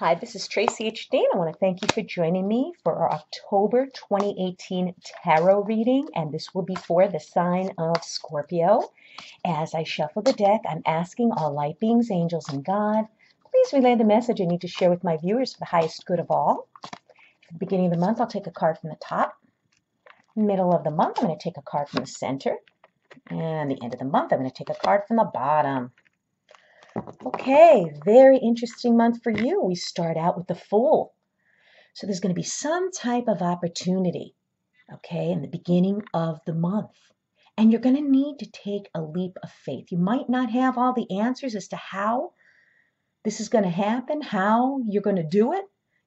Hi, this is Tracey HD. I want to thank you for joining me for our October 2018 tarot reading, and this will be for the sign of Scorpio. As I shuffle the deck, I'm asking all light beings, angels, and God, please relay the message I need to share with my viewers for the highest good of all. At the beginning of the month, I'll take a card from the top. Middle of the month, I'm going to take a card from the center. And the end of the month, I'm going to take a card from the bottom. Okay, very interesting month for you. We start out with the Fool. So there's going to be some type of opportunity, okay, in the beginning of the month. And you're going to need to take a leap of faith. You might not have all the answers as to how this is going to happen, how you're going to do it.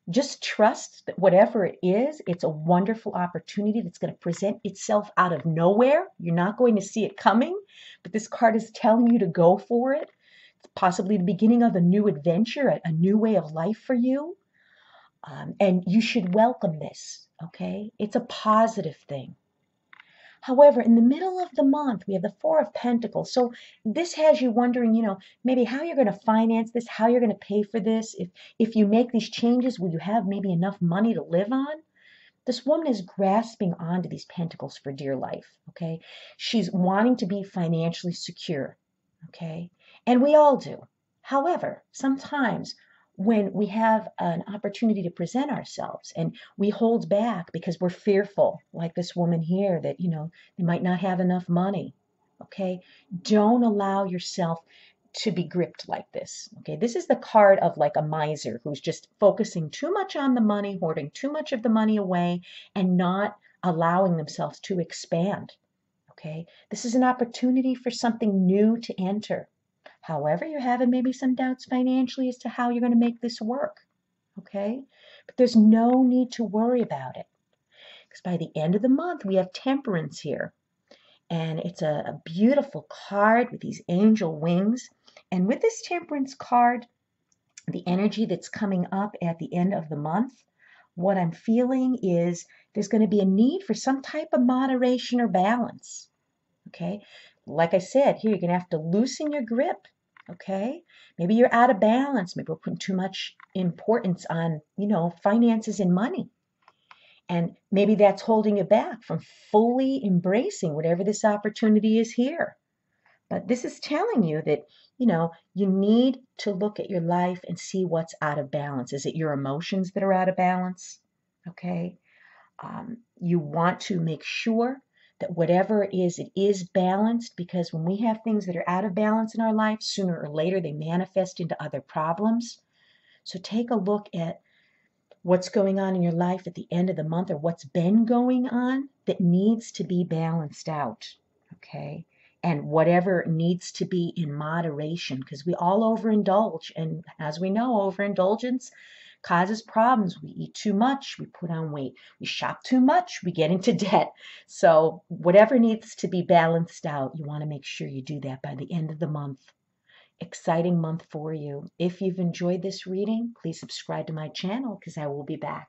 Just trust that whatever it is, it's a wonderful opportunity that's going to present itself out of nowhere. You're not going to see it coming, but this card is telling you to go for it possibly the beginning of a new adventure, a, a new way of life for you. Um, and you should welcome this, okay? It's a positive thing. However, in the middle of the month, we have the Four of Pentacles. So this has you wondering, you know, maybe how you're going to finance this, how you're going to pay for this. If if you make these changes, will you have maybe enough money to live on? This woman is grasping onto these pentacles for dear life, okay? She's wanting to be financially secure, okay? And we all do. However, sometimes when we have an opportunity to present ourselves and we hold back because we're fearful, like this woman here, that, you know, they might not have enough money. Okay. Don't allow yourself to be gripped like this. Okay. This is the card of like a miser who's just focusing too much on the money, hoarding too much of the money away, and not allowing themselves to expand. Okay. This is an opportunity for something new to enter. However, you're having maybe some doubts financially as to how you're going to make this work. Okay? But there's no need to worry about it. Because by the end of the month, we have temperance here. And it's a, a beautiful card with these angel wings. And with this temperance card, the energy that's coming up at the end of the month, what I'm feeling is there's going to be a need for some type of moderation or balance. Okay? Like I said, here you're going to have to loosen your grip okay? Maybe you're out of balance. Maybe we're putting too much importance on, you know, finances and money. And maybe that's holding you back from fully embracing whatever this opportunity is here. But this is telling you that, you know, you need to look at your life and see what's out of balance. Is it your emotions that are out of balance? Okay. Um, you want to make sure that whatever it is, it is balanced because when we have things that are out of balance in our life, sooner or later they manifest into other problems. So take a look at what's going on in your life at the end of the month or what's been going on that needs to be balanced out. Okay. And whatever needs to be in moderation because we all overindulge. And as we know, overindulgence causes problems. We eat too much, we put on weight. We shop too much, we get into debt. So, whatever needs to be balanced out, you want to make sure you do that by the end of the month. Exciting month for you. If you've enjoyed this reading, please subscribe to my channel because I will be back.